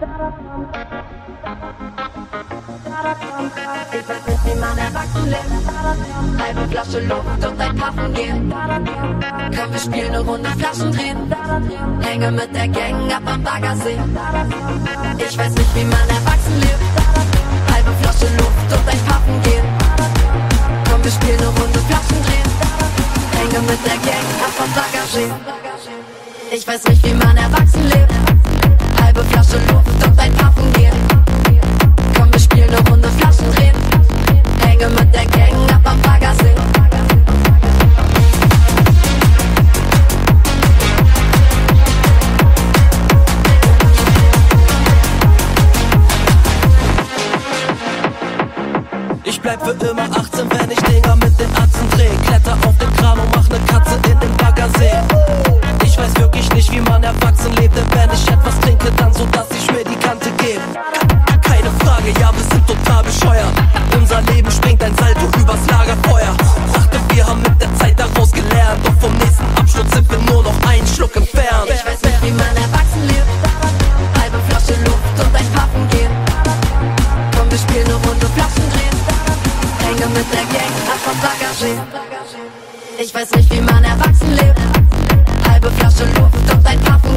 Ich weiß nicht, wie man erwachsen lebt. Halbe Flasche Luft und ein Paffen gehen. Können wir spielen, eine Runde Flaschen drehen. Hänge mit der Gang ab am Baggersee. Ich weiß nicht, wie man erwachsen lebt. Halbe Flasche Luft und ein Paffen gehen. Komm, wir spielen eine Runde Flaschen drehen. Hänge mit der Gang ab am Baggersee. Ich weiß nicht, wie man erwachsen lebt. Halbe Flasche Luft und ein Paffen gehen. Komm, wir spielen eine Runde Flaschen drehen. Hänge mit der Gang ab am Baggersee. Ich bleib für immer 18, wenn ich Dinger mit den Atzen dreh. Kletter auf den Kran und mach ne Katze Keine Frage, ja, wir sind total bescheuert. Unser Leben springt ein Salto übers Lagerfeuer. Dachte, wir haben mit der Zeit daraus gelernt. Doch vom nächsten Absturz sind wir nur noch einen Schluck entfernt. Ich weiß nicht, wie man erwachsen lebt. Halbe Flasche Luft und ein Paffen gehen. Komm, wir spielen eine Runde Flaschen drehen. Hänge mit der Gang ab vom Baggersee. Ich weiß nicht, wie man erwachsen lebt. Halbe Flasche Luft und ein Paffen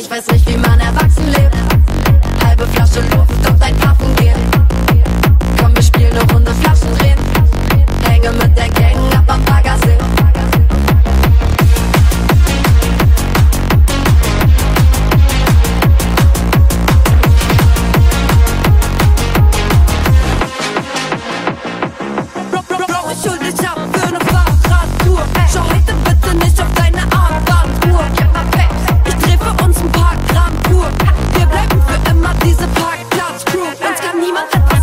Ich weiß nicht, wie man erwachsen lebt. Halbe Flasche Luft und ein geht. Komm, wir spielen eine Runde Fl Mimo